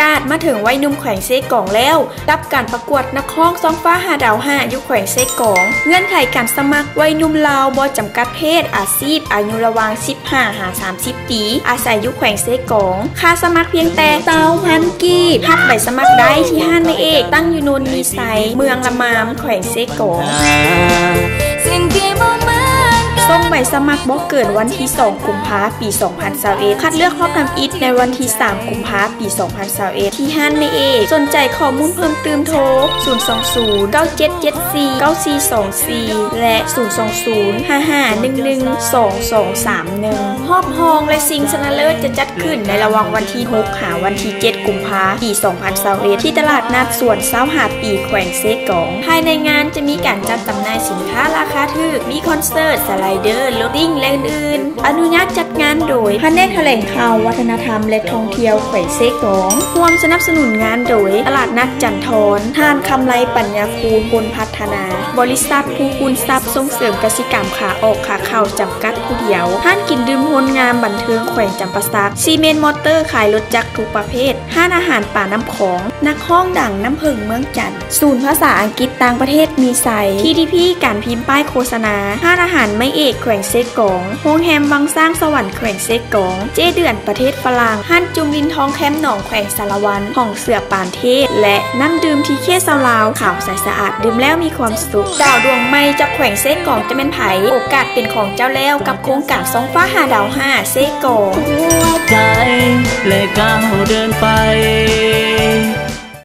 กาสมาถึงวัยนุ่มแขวงเซกองแล้ว รับการประกวดนักร้องซองฟ้าหาดาวห้ายุคแขวงเซกองเงื่อนไขการสมัครวัยนุ่มลาวบ่จำกัดเพศ อาชีพ อายุระวาง 15 หา 30 ปี อาศัยยุคแขวงเซกองค่าสมัครเพียงแต่เตาพันกีบพัดใบสมัครได้ที่ห้านไม่เอก ตั้งอยู่นนมีไซเมืองละมามแขวงเซกองสิ่งที่บ่เหมือนกัน ส่งใบสมัครบ่เกินวันที่ 2 กุมภาพันธ์ปี 2021คัดเลือกรอบทำอิฐในวันที่ 3 กุมภาพันธ์ปี 2021ที่ห้านไม่เอกสนใจข้อมูลเพิ่มเติมโทร 020 9774 9424 และ 020 5511 2231หอบฮองและซิงชนะเลิศจะจัดขึ้นในระหว่างวันที่ 6 หาวันที่ 7 กุมภาพันธ์ปี 2021ที่ตลาดนัดสวนเศร้าหาดปีแขวงเซกอง ภายในงานจะมีการจัดจำหน่ายสินค้าราคาถูกมีคอนเสิร์ตสไลเดอร์ลดิ้งและอื่นๆ อนุญาตจัดงานโดยพันเนตแถลงข่าววัฒนธรรมและท่องเที่ยวไข่เซกองร่วมสนับสนุนงานโดย ตลาดนัดจันทรทานคำไรปัญญาคูณบนพั ฒนา บริษัทผู้คูณทรัพย์ส่งเสริมกสิกรรมขาออกขาเข้าจำกัดผู้เดียวห้านกินดื่มโฮนงามบันเทิงแขวงจำปาสักซีเมนต์มอเตอร์ขายรถจักรทุกประเภทห้านอาหารป่าน้ำของ นักห้องดังน้ำผึ้งเมืองจันทร์ศูนย์ภาษาอังกฤษต่างประเทศมีใส่ที่ที่พี่การพิมพ์ป้ายโฆษณาห้านอาหารไม่เอกแขวงเซกองโฮงแฮมวังสร้างสวรรค์แขวงเซกอง เจเดือนประเทศฝรั่งห้านจุมลินทองแคมป์หนองแขวงสารวันห้องเสือปานเทศ และน้ำดื่มทีเคสาลาวขาวใสสะอาดดื่มแล้วมีีความสุข ดาวดวงไม่จะแขวงเซกองจะเป็นไผโอกาสเป็นของเจ้าแล้วกับโครงการสองฟ้าหาดาวห้าเซกองหัวใจและก้าวเดินไป